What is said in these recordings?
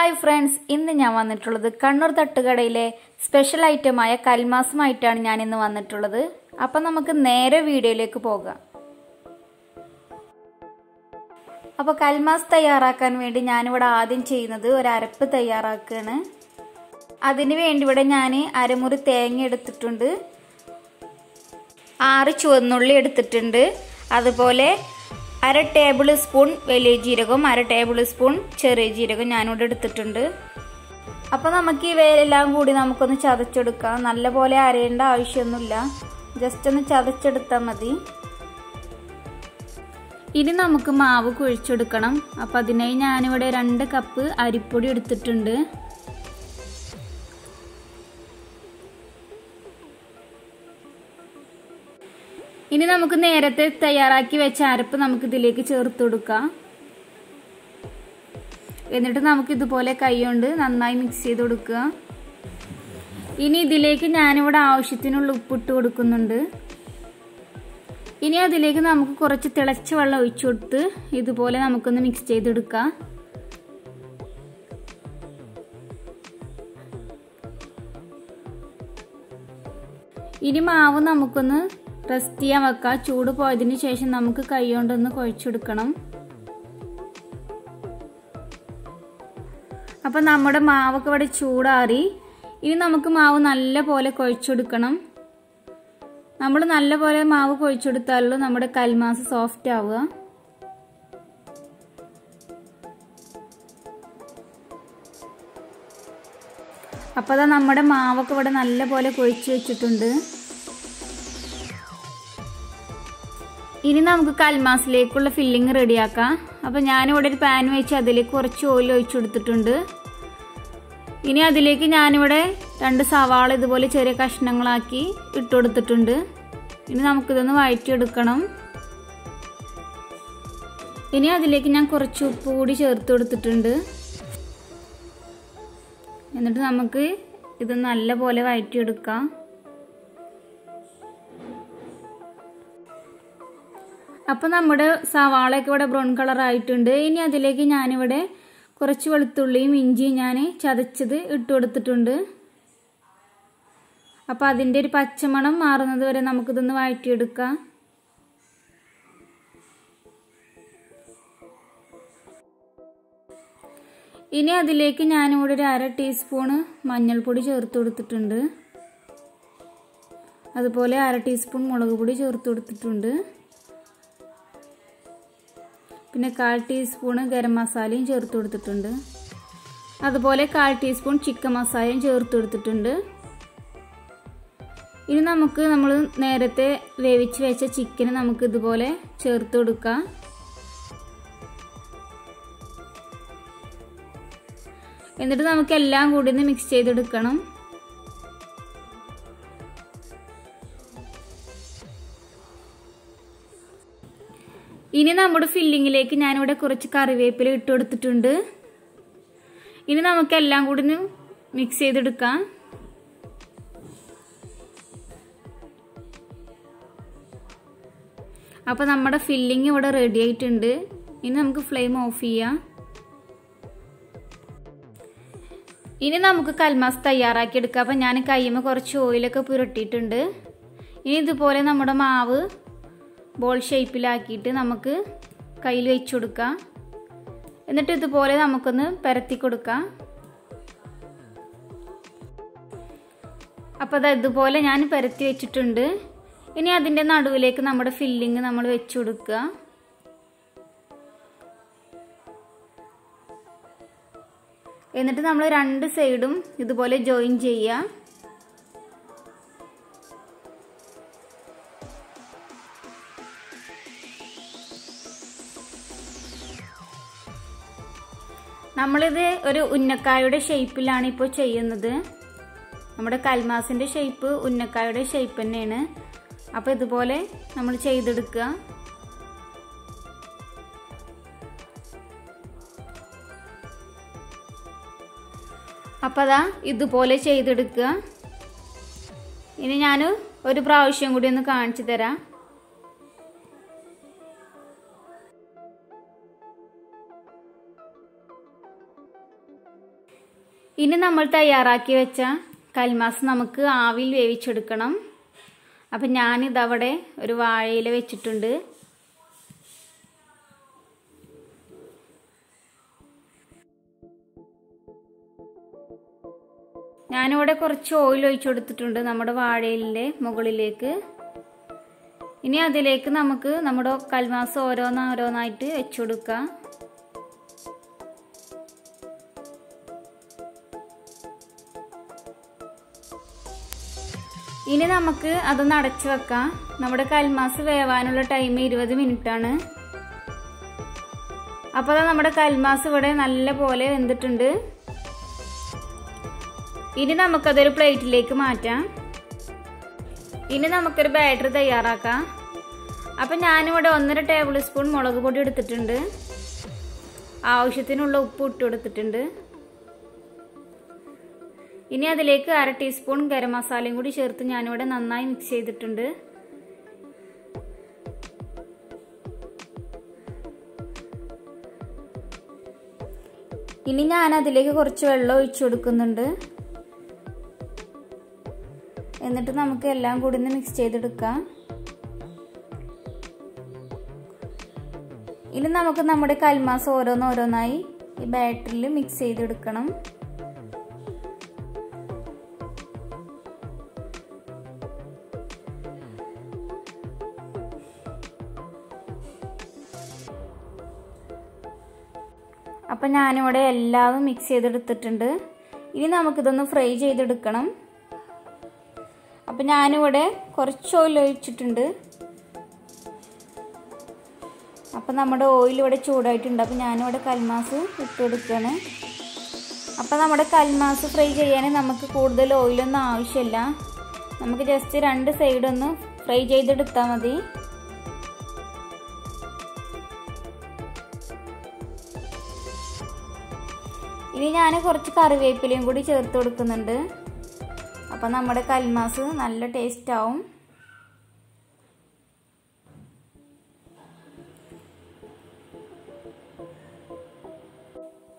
Hi friends ഇന്ന് ഞാൻ വന്നിട്ടുള്ളത് കണ്ണൂർ തട്ടുകടയിലെ സ്പെഷ്യൽ ഐറ്റമായ കൽമാസമായിട്ടാണ് ഞാൻ ഇന്ന് വന്നിട്ടുള്ളത്. അപ്പം നമുക്ക് നേരെ വീഡിയോയിലേക്ക് പോകാം. അപ്പോൾ കൽമാസ് തയ്യാറാക്കാൻ വേണ്ടി ഞാനിവിടെ ആദ്യം ചെയ്യുന്നത് ഒരു അരപ്പ് തയ്യാറാക്കുകയാണ് അതിന് വേണ്ടി ഇവിടെ ഞാൻ അരമുറി തേങ്ങ എടുത്തിട്ടുണ്ട്. ആറ് ചുവന്നുള്ളി എടുത്തിട്ടുണ്ട്. അതുപോലെ അര ടേബിൾ സ്പൂൺ വലിയ ജീരകവും അര ടേബിൾ സ്പൂൺ ചെറിയ ജീരകം ഞാനിവിടെ എടുത്തിട്ടുണ്ട്. അപ്പോൾ നമുക്ക് ഇവയെല്ലാം കൂടി നമുക്കൊന്ന് ചതച്ചെടുക്കാം. നല്ലപോലെ അരയേണ്ട ആവശ്യമൊന്നുമില്ല. ജസ്റ്റ് ഒന്ന് ചതച്ചെടുത്താൽ മതി. ഇനി നമുക്ക് മാവ് കുഴിച്ചെടുക്കണം. അപ്പം അതിനായി ഞാനിവിടെ രണ്ട് കപ്പ് അരിപ്പൊടി എടുത്തിട്ടുണ്ട്. ഇനി നമുക്ക് നേരത്തെ തയ്യാറാക്കി വെച്ച അരപ്പ് നമുക്ക് ഇതിലേക്ക് ചേർത്ത് കൊടുക്കാം. എന്നിട്ട് നമുക്ക് ഇതുപോലെ കൈകൊണ്ട് നന്നായി മിക്സ് ചെയ്ത് കൊടുക്കുക. ഇനി ഇതിലേക്ക് ഞാനിവിടെ ആവശ്യത്തിനുള്ള ഉപ്പിട്ട് കൊടുക്കുന്നുണ്ട്. ഇനി അതിലേക്ക് നമുക്ക് കുറച്ച് തിളച്ച വെള്ളം ഒഴിച്ചു കൊടുത്ത് ഇതുപോലെ നമുക്കൊന്ന് മിക്സ് ചെയ്തെടുക്കാം. ഇനി മാവ് നമുക്കൊന്ന് റെസ്റ്റ് ചെയ്യാൻ വെക്കുക ചൂട് പോയതിന് ശേഷം നമുക്ക് കൈകൊണ്ടൊന്ന് കുഴച്ചെടുക്കണം. അപ്പം നമ്മുടെ മാവൊക്കെ ഇവിടെ ചൂടാറി. ഇനി നമുക്ക് മാവ് നല്ല പോലെ കുഴച്ചെടുക്കണം. നമ്മൾ നല്ല പോലെ മാവ് കുഴച്ചെടുത്താലുള്ളൂ നമ്മുടെ കൽമാസ് സോഫ്റ്റ് ആവുക. അപ്പോൾ നമ്മുടെ മാവൊക്കെ ഇവിടെ നല്ല പോലെ കുഴച്ച് വെച്ചിട്ടുണ്ട്. ഇനി നമുക്ക് കൽമാസിലേക്കുള്ള ഫില്ലിങ് റെഡിയാക്കാം അപ്പോൾ ഞാനിവിടെ ഒരു പാൻ വെച്ച് അതിലേക്ക് കുറച്ച് ഓയിൽ ഒഴിച്ചു കൊടുത്തിട്ടുണ്ട്. ഇനി അതിലേക്ക് ഞാനിവിടെ രണ്ട് സവാള ഇതുപോലെ ചെറിയ കഷ്ണങ്ങളാക്കി ഇട്ട് കൊടുത്തിട്ടുണ്ട്. ഇനി നമുക്കിതൊന്ന് വഴറ്റിയെടുക്കണം ഇനി അതിലേക്ക് ഞാൻ കുറച്ച് ഉപ്പ് കൂടി ചേർത്ത് കൊടുത്തിട്ടുണ്ട്. എന്നിട്ട് നമുക്ക് ഇത് നല്ലപോലെ വഴറ്റിയെടുക്കാം അപ്പോൾ നമ്മുടെ സവാളയൊക്കെ ഇവിടെ ബ്രൗൺ കളർ ആയിട്ടുണ്ട്. ഇനി അതിലേക്ക് ഞാനിവിടെ കുറച്ച് വെളുത്തുള്ളിയും ഇഞ്ചിയും ഞാൻ ചതച്ചത് ഇട്ട് കൊടുത്തിട്ടുണ്ട്. അപ്പോൾ അതിന്റെ ഒരു പച്ചമണം മാറുന്നത് വരെ നമുക്കിതൊന്ന് വഴറ്റിയെടുക്കാം. ഇനി അതിലേക്ക് ഞാനിവിടെ ഒരു അര ടീസ്പൂണ് മഞ്ഞൾപ്പൊടി ചേർത്ത് കൊടുത്തിട്ടുണ്ട്. അതുപോലെ അര ടീസ്പൂൺ മുളക് പൊടി ചേർത്ത് കൊടുത്തിട്ടുണ്ട്. പിന്നെ കാൽ ടീസ്പൂണ് ഗരം മസാലയും ചേർത്ത് കൊടുത്തിട്ടുണ്ട്. അതുപോലെ കാൽ ടീസ്പൂൺ ചിക്കൻ മസാലയും ചേർത്ത് കൊടുത്തിട്ടുണ്ട്. ഇനി നമുക്ക് നമ്മൾ നേരത്തെ വേവിച്ച് വെച്ച ചിക്കന് നമുക്ക് ഇതുപോലെ ചേർത്ത് കൊടുക്കാം. എന്നിട്ട് നമുക്ക് എല്ലാം കൂടി ഒന്ന് മിക്സ് ചെയ്തെടുക്കണം. ഇനി നമ്മുടെ ഫില്ലിങ്ങിലേക്ക് ഞാനിവിടെ കുറച്ച് കറിവേപ്പില ഇട്ട് കൊടുത്തിട്ടുണ്ട്. ഇനി നമുക്ക് എല്ലാം കൂടി മിക്സ് ചെയ്തെടുക്കാം. അപ്പോൾ നമ്മുടെ ഫില്ലിങ് ഇവിടെ റെഡി ആയിട്ടുണ്ട്. ഇനി നമുക്ക് ഫ്ലെയിം ഓഫ് ചെയ്യാം. ഇനി നമുക്ക് കൽമാസ് തയ്യാറാക്കി എടുക്കാം അപ്പം ഞാൻ കയ്യുമ്പോൾ കുറച്ച് ഓയിലൊക്കെ പുരട്ടിയിട്ടുണ്ട്. ഇനി ഇതുപോലെ നമ്മുടെ മാവ് ബോൾ ഷേപ്പിലാക്കിയിട്ട് നമുക്ക് കയ്യിൽ വെച്ച് കൊടുക്കാം. എന്നിട്ട് ഇതുപോലെ നമുക്കൊന്ന് പരത്തി കൊടുക്കാം. അപ്പോൾ അത് ഇതുപോലെ ഞാൻ പരത്തി വെച്ചിട്ടുണ്ട്. ഇനി അതിന്റെ നടുവിലേക്ക് നമ്മുടെ ഫില്ലിങ് നമ്മൾ വെച്ച് കൊടുക്കുക. എന്നിട്ട് നമ്മൾ രണ്ട് സൈഡും ഇതുപോലെ ജോയിൻ ചെയ്യുക. നമ്മളിത് ഒരു ഉന്നക്കായുടെ ഷേപ്പിലാണ് ഇപ്പോൾ ചെയ്യുന്നത്. നമ്മുടെ കൽമാസിന്റെ ഷേപ്പ് ഉന്നക്കായുടെ ഷേപ്പ് തന്നെയാണ്. അപ്പോൾ ഇതുപോലെ നമ്മൾ ചെയ്തെടുക്കുക. അപ്പോൾ അതാ ഇതുപോലെ ചെയ്തെടുക്കുക. ഇനി ഞാൻ ഒരു പ്രാവശ്യം കൂടി ഒന്ന് കാണിച്ചു തരാം. ഇനി നമ്മൾ തയ്യാറാക്കി വെച്ച കൽമാസ് നമുക്ക് ആവിയിൽ വേവിച്ചെടുക്കണം. അപ്പം ഞാനിതവിടെ ഒരു വാഴയില വെച്ചിട്ടുണ്ട്. ഞാനിവിടെ കുറച്ച് ഓയിൽ ഒഴിച്ചു കൊടുത്തിട്ടുണ്ട് നമ്മുടെ വാഴയിലിന്റെ മുകളിലേക്ക്. ഇനി അതിലേക്ക് നമുക്ക് നമ്മുടെ കൽമാസ് ഓരോന്നോരോന്നായിട്ട് വെച്ചു കൊടുക്കാം. ഇനി നമുക്ക് അതൊന്ന് അടച്ചു വെക്കാം. നമ്മുടെ കൽമാസ് വേവാനുള്ള ടൈം ഇരുപത് മിനിറ്റ് ആണ് അപ്പോൾ നമ്മുടെ കൽമാസ് ഇവിടെ നല്ല പോലെ വെന്തിട്ടുണ്ട്. ഇനി നമുക്കതൊരു പ്ലേറ്റിലേക്ക് മാറ്റാം. ഇനി നമുക്കൊരു ബാറ്ററി തയ്യാറാക്കാം. അപ്പം ഞാനിവിടെ ഒന്നര ടേബിൾ സ്പൂൺ മുളക് പൊടി എടുത്തിട്ടുണ്ട്. ആവശ്യത്തിനുള്ള ഉപ്പ് ഇട്ടു കൊടുത്തിട്ടുണ്ട് ഇനി അതിലേക്ക് അര ടീസ്പൂൺ ഗരം മസാലയും കൂടി ചേർത്ത് ഞാനിവിടെ നന്നായി മിക്സ് ചെയ്തിട്ടുണ്ട്. ഇനി ഞാൻ അതിലേക്ക് കുറച്ച് വെള്ളം ഒഴിച്ചു കൊടുക്കുന്നുണ്ട്. എന്നിട്ട് നമുക്ക് എല്ലാം കൂടി ഒന്ന് മിക്സ് ചെയ്തെടുക്കാം. ഇനി നമുക്ക് നമ്മുടെ കൽമാസ് ഓരോന്നോരോന്നായി ഈ ബാറ്ററിൽ മിക്സ് ചെയ്തെടുക്കണം. അപ്പം ഞാനിവിടെ എല്ലാതും മിക്സ് ചെയ്തെടുത്തിട്ടുണ്ട്. ഇനി നമുക്കിതൊന്ന് ഫ്രൈ ചെയ്തെടുക്കണം. അപ്പം ഞാനിവിടെ കുറച്ച് ഓയിൽ ഒഴിച്ചിട്ടുണ്ട്. അപ്പം നമ്മുടെ ഓയിൽ ഇവിടെ ചൂടായിട്ടുണ്ട്. അപ്പം ഞാനിവിടെ കൽമാസ് ഇട്ട് കൊടുക്കുകയാണ് അപ്പം നമ്മുടെ കൽമാസ് ഫ്രൈ ചെയ്യാൻ നമുക്ക് കൂടുതൽ ഓയിലൊന്നും ആവശ്യമില്ല. നമുക്ക് ജസ്റ്റ് രണ്ട് സൈഡൊന്ന് ഫ്രൈ ചെയ്തെടുത്താൽ മതി. ഇനി ഞാൻ കുറച്ച് കറിവേപ്പിലയും കൂടി ചേർത്ത് കൊടുക്കുന്നുണ്ട്. അപ്പം നമ്മുടെ കൽമാസ് നല്ല ടേസ്റ്റ് ആവും.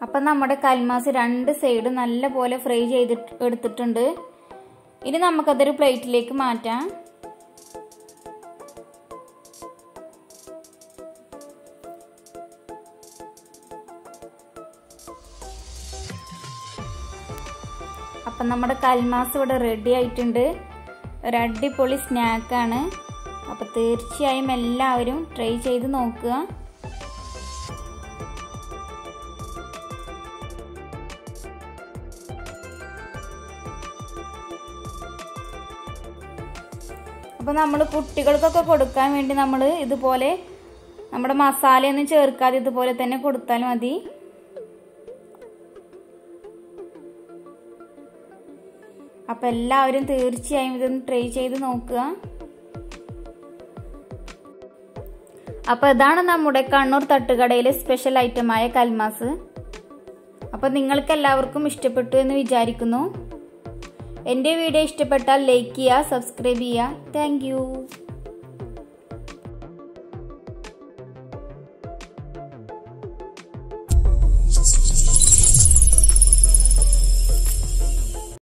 അപ്പം നമ്മുടെ കൽമാസ് രണ്ട് സൈഡ് നല്ല പോലെ ഫ്രൈ ചെയ്തിട്ട് എടുത്തിട്ടുണ്ട്. ഇനി നമുക്കതൊരു പ്ലേറ്റിലേക്ക് മാറ്റാം. അപ്പം നമ്മുടെ കൽമാസ് ഇവിടെ റെഡി ആയിട്ടുണ്ട്. ഒരു അടിപൊളി സ്നാക്കാണ് അപ്പോൾ തീർച്ചയായും എല്ലാവരും ട്രൈ ചെയ്ത് നോക്കുക. അപ്പോൾ നമ്മൾ കുട്ടികൾക്കൊക്കെ കൊടുക്കാൻ വേണ്ടി നമ്മൾ ഇതുപോലെ നമ്മുടെ മസാലയൊന്നും ചേർക്കാതെ ഇതുപോലെ തന്നെ കൊടുത്താൽ മതി. അപ്പം എല്ലാവരും തീർച്ചയായും ഇതൊന്ന് ട്രൈ ചെയ്ത് നോക്കുക. അപ്പോൾ ഇതാണ് നമ്മുടെ കണ്ണൂർ തട്ടുകടയിലെ സ്പെഷ്യൽ ഐറ്റമായ കൽമാസ്. അപ്പോൾ നിങ്ങൾക്ക് എല്ലാവർക്കും ഇഷ്ടപ്പെട്ടു എന്ന് വിചാരിക്കുന്നു. എന്റെ വീഡിയോ ഇഷ്ടപ്പെട്ടാൽ ലൈക്ക് ചെയ്യുക സബ്സ്ക്രൈബ് ചെയ്യുക. താങ്ക്